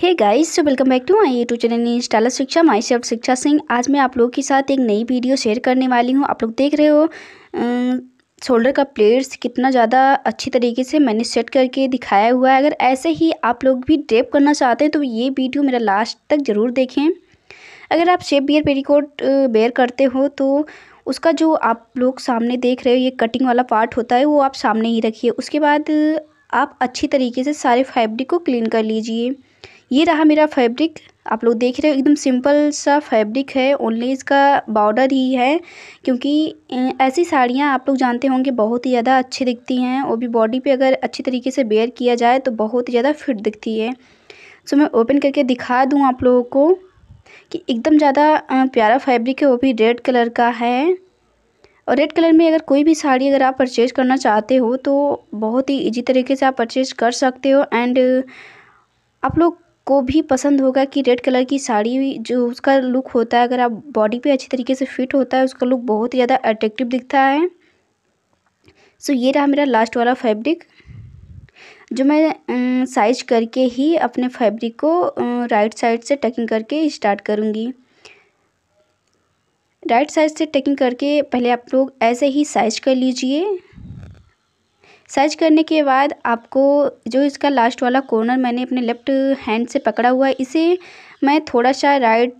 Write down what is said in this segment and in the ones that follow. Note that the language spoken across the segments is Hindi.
Hey guys welcome back to my YouTube channel style Shiksha myself शिक्षा सिंह आज मैं आप लोगों के साथ एक नई वीडियो शेयर करने वाली हूँ। आप लोग देख रहे हो शोल्डर का प्लेट्स कितना ज़्यादा अच्छी तरीके से मैंने सेट करके दिखाया हुआ है। अगर ऐसे ही आप लोग भी ड्रेप करना चाहते हैं तो ये वीडियो मेरा लास्ट तक ज़रूर देखें। अगर आप शेप बियर पेरीकोट बेयर करते हो तो उसका जो आप लोग सामने देख रहे हो, ये कटिंग वाला पार्ट होता है, वो आप सामने ही रखिए। उसके बाद आप अच्छी तरीके से सारे फैब्रिक को क्लीन कर लीजिए। ये रहा मेरा फैब्रिक आप लोग देख रहे हो, एकदम सिंपल सा फैब्रिक है। ओनली इसका बॉर्डर ही है, क्योंकि ऐसी साड़ियाँ आप लोग जानते होंगे, बहुत ही ज़्यादा अच्छी दिखती हैं। और भी बॉडी पे अगर अच्छी तरीके से बेयर किया जाए तो बहुत ही ज़्यादा फिट दिखती है। सो मैं ओपन करके दिखा दूँ आप लोगों को कि एकदम ज़्यादा प्यारा फैब्रिक है, वो भी रेड कलर का है। और रेड कलर में अगर कोई भी साड़ी अगर आप परचेज़ करना चाहते हो तो बहुत ही ईजी तरीके से आप परचेज़ कर सकते हो एंड आप लोग को भी पसंद होगा कि रेड कलर की साड़ी जो उसका लुक होता है, अगर आप बॉडी पे अच्छी तरीके से फिट होता है, उसका लुक बहुत ही ज़्यादा अट्रैक्टिव दिखता है। सो ये रहा मेरा लास्ट वाला फैब्रिक जो मैं साइज़ करके ही अपने फैब्रिक को राइट साइड से टकिंग करके स्टार्ट करूँगी। राइट साइड से टकिंग करके पहले आप लोग ऐसे ही साइज़ कर लीजिए। साइज़ करने के बाद आपको जो इसका लास्ट वाला कॉर्नर मैंने अपने लेफ़्ट हैंड से पकड़ा हुआ है, इसे मैं थोड़ा सा राइट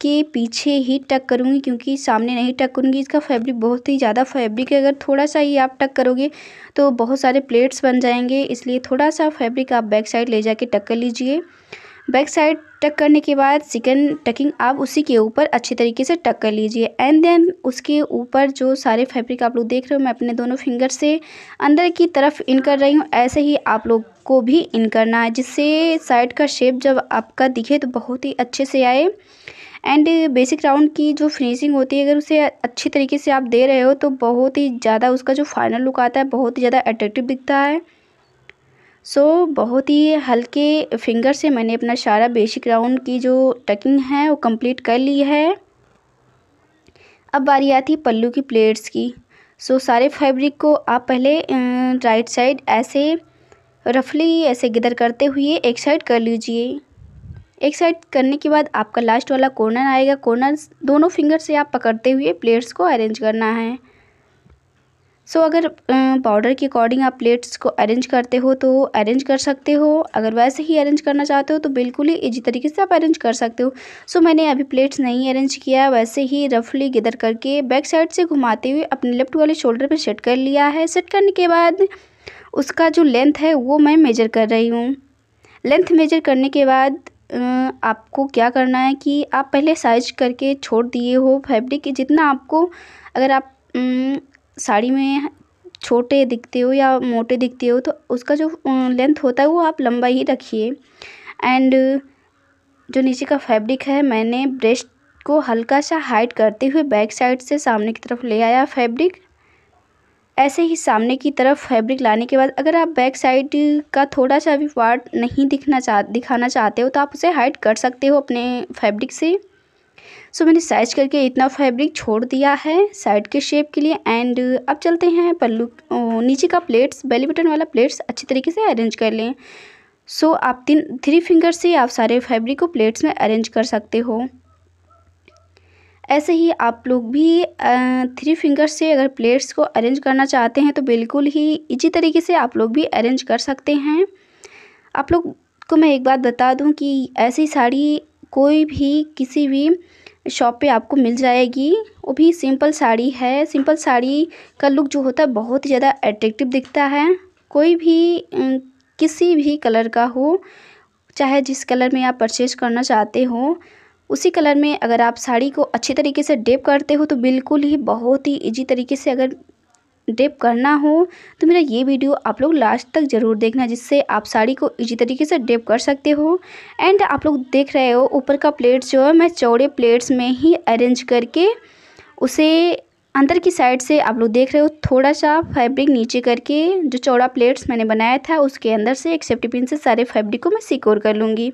के पीछे ही टक करूँगी क्योंकि सामने नहीं टक करूँगी। इसका फैब्रिक बहुत ही ज़्यादा फैब्रिक है, अगर थोड़ा सा ही आप टक करोगे तो बहुत सारे प्लेट्स बन जाएँगे, इसलिए थोड़ा सा फैब्रिक आप बैक साइड ले जाके टक कर लीजिए। बैक साइड टक करने के बाद सेकेंड टकिंग आप उसी के ऊपर अच्छे तरीके से टक कर लीजिए। एंड देन उसके ऊपर जो सारे फैब्रिक आप लोग देख रहे हो, मैं अपने दोनों फिंगर से अंदर की तरफ़ इन कर रही हूँ। ऐसे ही आप लोग को भी इन करना है, जिससे साइड का शेप जब आपका दिखे तो बहुत ही अच्छे से आए। एंड बेसिक राउंड की जो फिनिशिंग होती है, अगर उसे अच्छी तरीके से आप दे रहे हो तो बहुत ही ज़्यादा उसका जो फाइनल लुक आता है, बहुत ही ज़्यादा अट्रैक्टिव दिखता है। सो बहुत ही हल्के फिंगर से मैंने अपना सारा बेसिक राउंड की जो टकिंग है वो कंप्लीट कर ली है। अब बारी आती पल्लू की प्लेट्स की। सो so, सारे फैब्रिक को आप पहले राइट साइड ऐसे रफली ऐसे गिदर करते हुए एक साइड कर लीजिए। एक साइड करने के बाद आपका लास्ट वाला कॉर्नर आएगा। कॉर्नर दोनों फिंगर से आप पकड़ते हुए प्लेट्स को अरेंज करना है। सो अगर पाउडर के अकॉर्डिंग आप प्लेट्स को अरेंज करते हो तो अरेंज कर सकते हो। अगर वैसे ही अरेंज करना चाहते हो तो बिल्कुल ही इजी तरीके से आप अरेंज कर सकते हो। सो मैंने अभी प्लेट्स नहीं अरेंज किया वैसे ही रफली गिदर करके बैक साइड से घुमाते हुए अपने लेफ़्ट वाले शोल्डर पर सेट कर लिया है। सेट करने के बाद उसका जो लेंथ है, वो मैं मेजर कर रही हूँ। लेंथ मेजर करने के बाद आपको क्या करना है कि आप पहले साइज़ करके छोड़ दिए हो। फैब्रिक जितना आपको, अगर आप साड़ी में छोटे दिखते हो या मोटे दिखते हो तो उसका जो लेंथ होता है वो आप लंबा ही रखिए। एंड जो नीचे का फैब्रिक है, मैंने ब्रेस्ट को हल्का सा हाइट करते हुए बैक साइड से सामने की तरफ़ ले आया फैब्रिक ऐसे ही सामने की तरफ़ फैब्रिक लाने के बाद अगर आप बैक साइड का थोड़ा सा भी पार्ट नहीं दिखना चाह दिखाना चाहते हो तो आप उसे हाइड कर सकते हो अपने फैब्रिक से। सो मैंने साइज़ करके इतना फैब्रिक छोड़ दिया है साइड के शेप के लिए एंड अब चलते हैं पल्लू नीचे का प्लेट्स बेली बटन वाला प्लेट्स अच्छी तरीके से अरेंज कर लें। सो so, आप तीन थ्री फिंगर से आप सारे फैब्रिक को प्लेट्स में अरेंज कर सकते हो। ऐसे ही आप लोग भी थ्री फिंगर से अगर प्लेट्स को अरेंज करना चाहते हैं तो बिल्कुल ही इजी तरीके से आप लोग भी अरेंज कर सकते हैं। आप लोग को मैं एक बात बता दूँ कि ऐसी साड़ी कोई भी किसी भी शॉप पे आपको मिल जाएगी। वो भी सिंपल साड़ी है। सिंपल साड़ी का लुक जो होता है, बहुत ही ज़्यादा एट्रेक्टिव दिखता है। कोई भी किसी भी कलर का हो, चाहे जिस कलर में आप परचेज करना चाहते हो, उसी कलर में अगर आप साड़ी को अच्छे तरीके से डेप करते हो तो बिल्कुल ही बहुत ही इजी तरीके से अगर डेप करना हो तो मेरा ये वीडियो आप लोग लास्ट तक ज़रूर देखना, जिससे आप साड़ी को इजी तरीके से डेप कर सकते हो। एंड आप लोग देख रहे हो, ऊपर का प्लेट्स जो है, मैं चौड़े प्लेट्स में ही अरेंज करके उसे अंदर की साइड से आप लोग देख रहे हो, थोड़ा सा फैब्रिक नीचे करके जो चौड़ा प्लेट्स मैंने बनाया था, उसके अंदर से एक सेफ्टी पिन से सारे फैब्रिक को मैं सिक्योर कर लूँगी।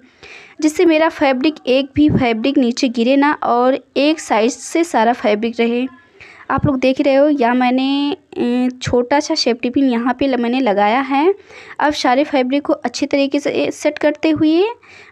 जिससे मेरा फैब्रिक एक भी फैब्रिक नीचे गिरे ना, और एक साइड से सारा फैब्रिक रहे। आप लोग देख रहे हो, या मैंने छोटा सा सेफ्टी पिन यहाँ पे मैंने लगाया है। अब सारे फैब्रिक को अच्छी तरीके से सेट करते हुए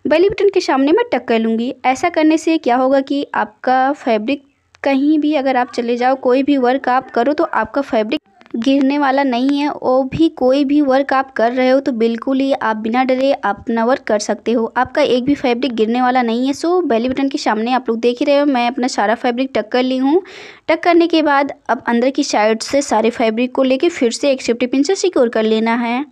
बेली बटन के सामने मैं टक कर लूँगी। ऐसा करने से क्या होगा कि आपका फैब्रिक कहीं भी अगर आप चले जाओ, कोई भी वर्क आप करो तो आपका फैब्रिक गिरने वाला नहीं है वो भी कोई भी वर्क आप कर रहे हो तो बिल्कुल ही आप बिना डरे अपना वर्क कर सकते हो। आपका एक भी फैब्रिक गिरने वाला नहीं है सो बेली बटन के सामने आप लोग देख ही रहे हो, मैं अपना सारा फैब्रिक टक कर ली हूँ। टक करने के बाद अब अंदर की साइड से सारे फैब्रिक को लेके फिर से एक सेफ्टी पिन से सिक्योर कर लेना है।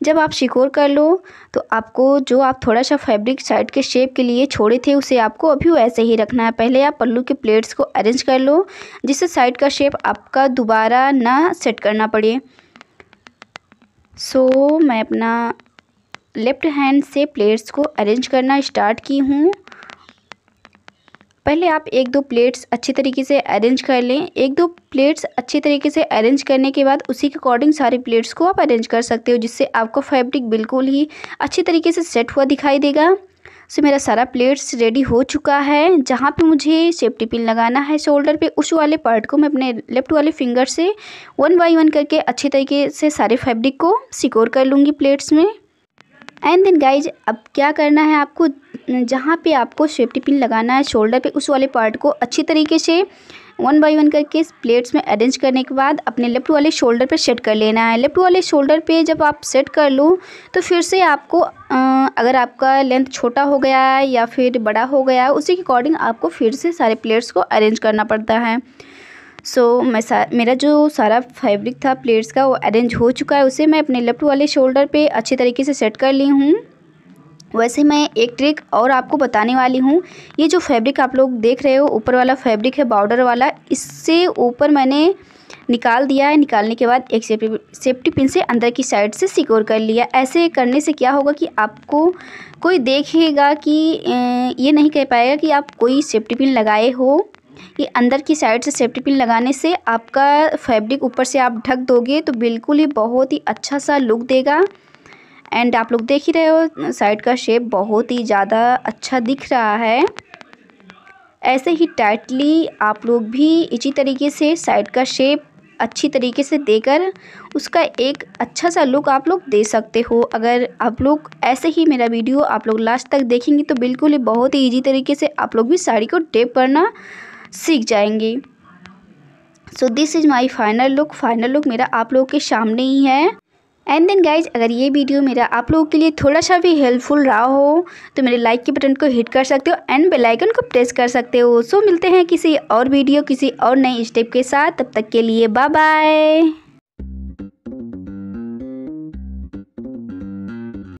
जब आप शिकोर कर लो तो आपको जो आप थोड़ा सा फैब्रिक साइड के शेप के लिए छोड़े थे उसे आपको अभी वैसे ही रखना है। पहले आप पल्लू के प्लेट्स को अरेंज कर लो जिससे साइड का शेप आपका दोबारा ना सेट करना पड़े। सो so, मैं अपना लेफ़्ट हैंड से प्लेट्स को अरेंज करना स्टार्ट की हूँ। पहले आप एक दो प्लेट्स अच्छी तरीके से अरेंज कर लें। एक दो प्लेट्स अच्छी तरीके से अरेंज करने के बाद उसी के अकॉर्डिंग सारी प्लेट्स को आप अरेंज कर सकते हो, जिससे आपको फैब्रिक बिल्कुल ही अच्छी तरीके से सेट हुआ दिखाई देगा। सो मेरा सारा प्लेट्स रेडी हो चुका है। जहाँ पे मुझे सेफ्टी पिन लगाना है शोल्डर पे, उस वाले पार्ट को मैं अपने लेफ़्ट वाले फिंगर से वन बाई वन करके अच्छे तरीके से सारे फैब्रिक को सिक्योर कर लूँगी प्लेट्स में। एंड देन गाइज़ अब क्या करना है आपको? जहाँ पे आपको सेफ्टी पिन लगाना है शोल्डर पे उस वाले पार्ट को अच्छी तरीके से वन बाय वन करके प्लेट्स में अरेंज करने के बाद अपने लेफ़्ट वाले शोल्डर पे सेट कर लेना है। लेफ़्ट वाले शोल्डर पे जब आप सेट कर लो तो फिर से आपको अगर आपका लेंथ छोटा हो गया है या फिर बड़ा हो गया है उसी के अकॉर्डिंग आपको फिर से सारे प्लेट्स को अरेंज करना पड़ता है। सो so, मैं सा मेरा जो सारा फैब्रिक था प्लेट्स का वो अरेंज हो चुका है उसे मैं अपने लेफ़्ट वाले शोल्डर पे अच्छे तरीके से सेट कर ली हूँ। वैसे मैं एक ट्रिक और आपको बताने वाली हूँ। ये जो फैब्रिक आप लोग देख रहे हो, ऊपर वाला फैब्रिक है, बॉर्डर वाला, इससे ऊपर मैंने निकाल दिया है। निकालने के बाद एक सेफ्टी सेफ्टी पिन से अंदर की साइड से सिक्योर कर लिया। ऐसे करने से क्या होगा कि आपको कोई देखेगा कि ये नहीं कह पाएगा कि आप कोई सेफ्टी पिन लगाए हो। ये अंदर की साइड से सेफ्टी पिन लगाने से आपका फैब्रिक ऊपर से आप ढक दोगे तो बिल्कुल ही बहुत ही अच्छा सा लुक देगा। एंड आप लोग देख ही रहे हो साइड का शेप बहुत ही ज़्यादा अच्छा दिख रहा है। ऐसे ही टाइटली आप लोग भी इसी तरीके से साइड का शेप अच्छी तरीके से देकर उसका एक अच्छा सा लुक आप लोग दे सकते हो। अगर आप लोग ऐसे ही मेरा वीडियो आप लोग लास्ट तक देखेंगे तो बिल्कुल ही बहुत ही ईजी तरीके से आप लोग भी साड़ी को टेप करना सीख जाएँगे। So this is my final look final look मेरा आप लोगों के सामने ही है। एंड देन गाइज़ अगर ये वीडियो मेरा आप लोगों के लिए थोड़ा सा भी हेल्पफुल रहा हो तो मेरे लाइक के बटन को हिट कर सकते हो एंड बेल आइकन को प्रेस कर सकते हो। सो मिलते हैं किसी और वीडियो किसी और नए स्टेप के साथ। तब तक के लिए बाय बाय